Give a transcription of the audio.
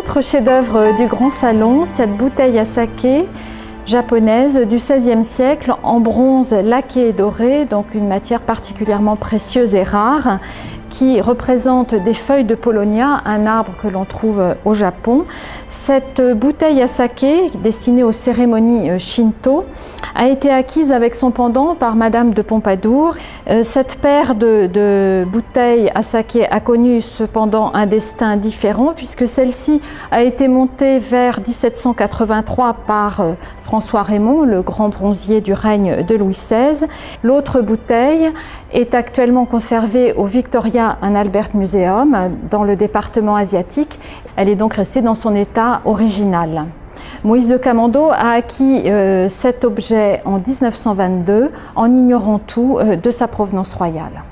autre chef-d'œuvre du Grand Salon, cette bouteille à saké japonaise du XVIe siècle en bronze laqué et doré, donc une matière particulièrement précieuse et rare qui représente des feuilles de Polonia, un arbre que l'on trouve au Japon. Cette bouteille à saké, destinée aux cérémonies euh, shinto, a été acquise avec son pendant par Madame de Pompadour. Euh, cette paire de, bouteilles à saké a connu cependant un destin différent puisque celle-ci a été montée vers 1783 par euh, François Raymond, le grand bronzier du règne de Louis XVI. L'autre bouteille est actuellement conservée au Victoria and Albert Museum dans le département asiatique. Elle est donc restée dans son état original. Moïse de Camando a acquis euh, cet objet en 1922 en ignorant tout euh, de sa provenance royale.